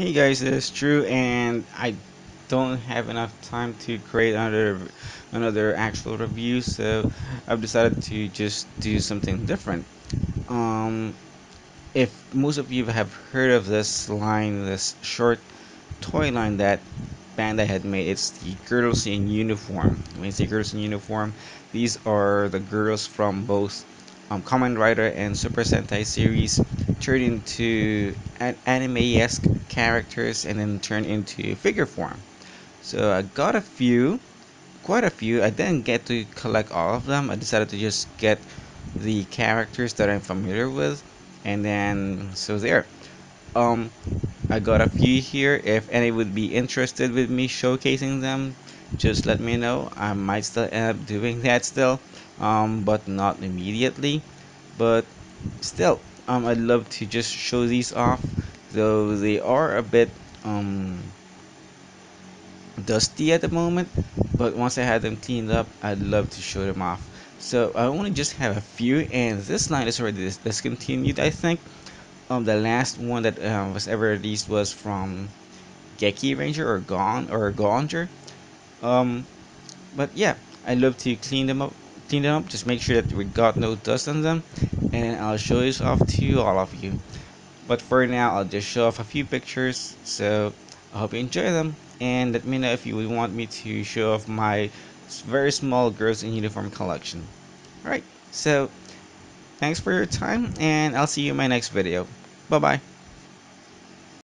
Hey guys, it is Drew, and I don't have enough time to create another another actual review, so I've decided to just do something different. Um, if most of you have heard of this line, this short toy line that Bandai had made, it's the girls in uniform. When I say girls in uniform, these are the girls from both um, Kamen Rider and Super Sentai series turned into an anime-esque characters and then turned into figure form. So I got a few, quite a few. I didn't get to collect all of them. I decided to just get the characters that I'm familiar with, and then so there. Um, I got a few here. If any would be interested with me showcasing them, just let me know. I might still end up doing that still, um, but not immediately. But still, um, I'd love to just show these off, though they are a bit um dusty at the moment. But once I had them cleaned up, I'd love to show them off. So I only just have a few, and this line is already dis discontinued. I think. Um, the last one that uh, was ever released was from Geki Ranger or Gone or Go-onger. Um, but yeah, I love to clean them up, clean them up. Just make sure that we got no dust on them, and I'll show this off to all of you. But for now, I'll just show off a few pictures. So I hope you enjoy them, and let me know if you would want me to show off my very small girls in uniform collection. Alright, so thanks for your time, and I'll see you in my next video. Bye bye.